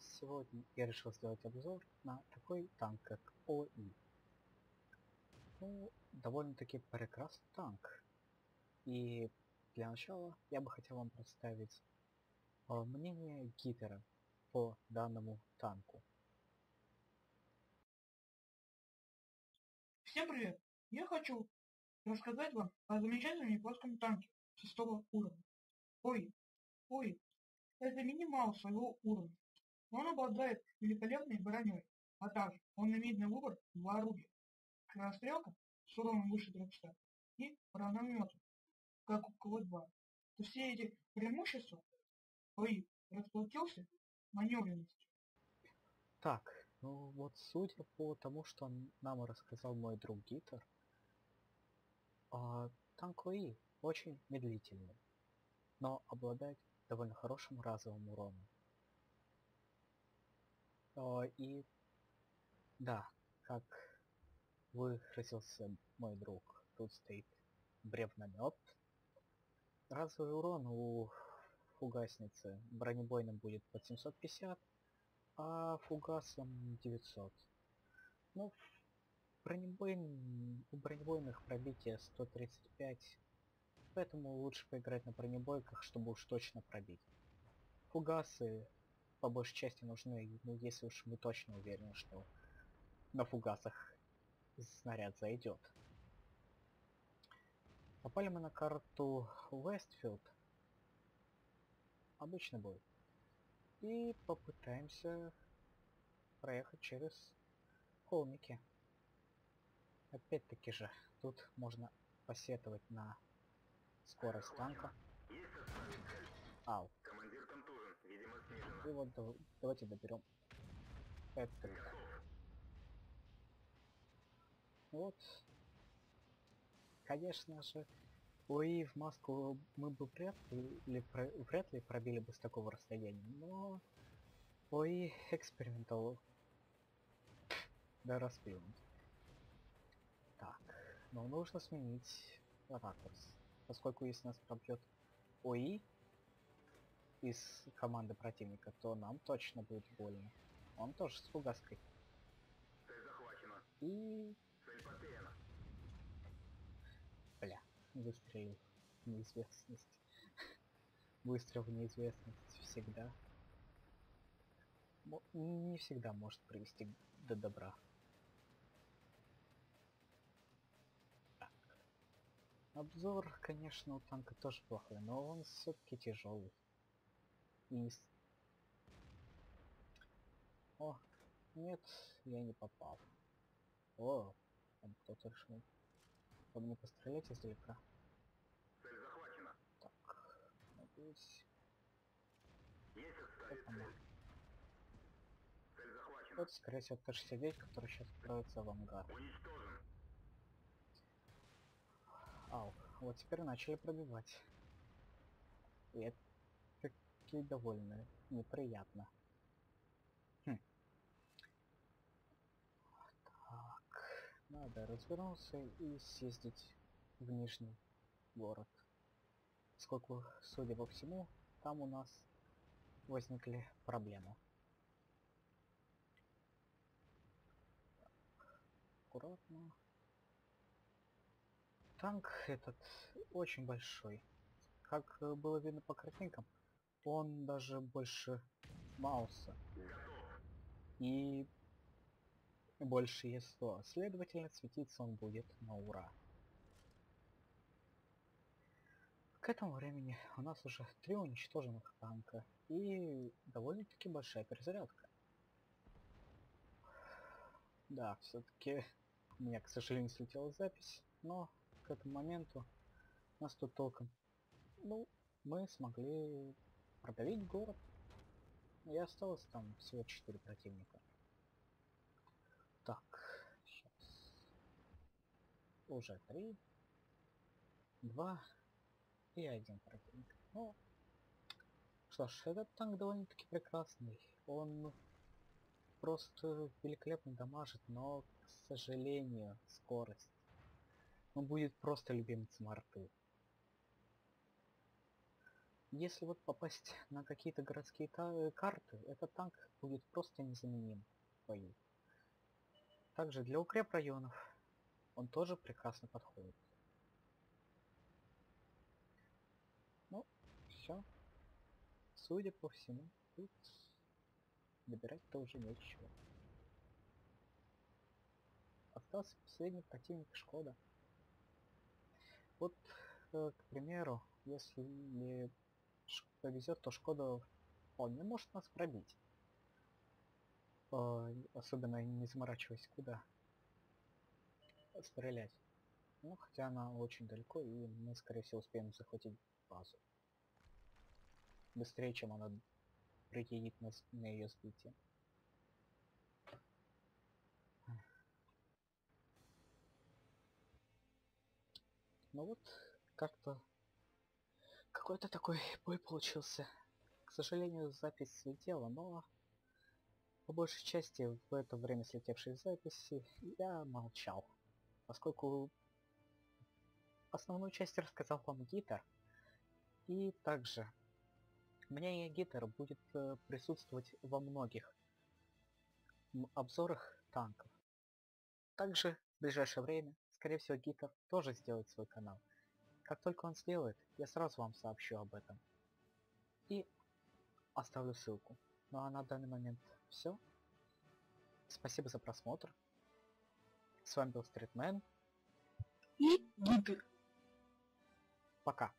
Сегодня я решил сделать обзор на такой танк, как ОИ. Ну, довольно-таки прекрасный танк. И для начала я бы хотел вам представить э, мнение Гитера по данному танку. Всем привет! Я хочу рассказать вам о замечательном японском танке шестого уровня. Ой, ой, это минимал своего уровня. Он обладает великолепной броней, а также он имеет на выбор два орудия. Скорострелка с уроном выше 300 и бронеметом, как у КВ-2. То все эти преимущества ой, расплатился маневренностью. Так, ну вот судя по тому, что нам рассказал мой друг Гитер, а, танк ОИ очень медлительный, но обладает довольно хорошим разовым уроном. А, и да, как выразился мой друг, тут стоит бревномет. Разовый урон у фугасницы бронебойным будет под 750, а фугасом 900. Ну, бронебойн... у бронебойных пробитие 135, поэтому лучше поиграть на бронебойках, чтобы уж точно пробить. Фугасы по большей части нужны, ну, если уж мы точно уверены, что на фугасах снаряд зайдет. Попали мы на карту Westfield. Обычно бой. И попытаемся проехать через холмики. Опять-таки же, тут можно посетовать на скорость танка. Ау. И вот давайте доберем эту. Вот. Конечно же, ой, в маску мы бы вряд ли, вряд ли пробили бы с такого расстояния, но ой, экспериментал да распилить. Так, но нужно сменить ракурс, поскольку если нас пробьет ОИ, из команды противника, то нам точно будет больно. Он тоже с фугаской. Цель захвачена. И... Цель потеряна. Бля, выстрелил в неизвестность. Выстрел в неизвестность всегда. Не всегда может привести до добра. Так. Обзор, конечно, у танка тоже плохой, но он все-таки тяжелый из... О, нет, я не попал. О, там кто-то решил по мне пострелять издалека. Цель захвачена. Так, надеюсь. Есть цель. Цель захвачена. Вот, скорее всего, Т-69, который сейчас откроется в ангар. Уничтожен. Ау, вот теперь начали пробивать. И это такие довольны. Неприятно. Хм. Так. Надо развернуться и съездить в Нижний город. Сколько, судя по всему, там у нас возникли проблемы. аккуратно. Танк этот очень большой. Как было видно по картинкам, он даже больше Мауса. И больше ЕСО. Следовательно, светиться он будет на ура. К этому времени у нас уже три уничтоженных танка и довольно-таки большая перезарядка. Да, все-таки у меня, к сожалению, слетела запись, но к этому моменту нас тут толком... Ну, мы смогли продавить город. И осталось там всего 4 противника. Так, сейчас. Уже 3, 2 и один противник. Ну, что ж, этот танк довольно-таки прекрасный. Он просто великолепно дамажит, но, к сожалению, скорость. Он будет просто любимцем арты. Если вот попасть на какие-то городские э, карты, этот танк будет просто незаменим в бою. Также для укрепрайонов он тоже прекрасно подходит. Ну, все. Судя по всему, тут добирать-то уже нечего. Остался последний противник Шкода. Вот, э, к примеру, если повезет, то Шкода вполне может нас пробить. Э, Особенно не заморачиваясь куда стрелять. Ну, хотя она очень далеко, и мы, скорее всего, успеем захватить базу. Быстрее, чем она приедет на, с- на ее сбитие. Ну вот, как-то... Какой-то такой бой получился. К сожалению, запись слетела, но... По большей части, в это время слетевшей записи, я молчал. Поскольку основную часть рассказал вам Гитар. И также мнение Гитара будет э, присутствовать во многих обзорах танков. Также в ближайшее время, скорее всего, Гитар тоже сделает свой канал. Как только он сделает, я сразу вам сообщу об этом. И оставлю ссылку. Ну а на данный момент все. Спасибо за просмотр. С вами был Стритмен. И гиты. Пока.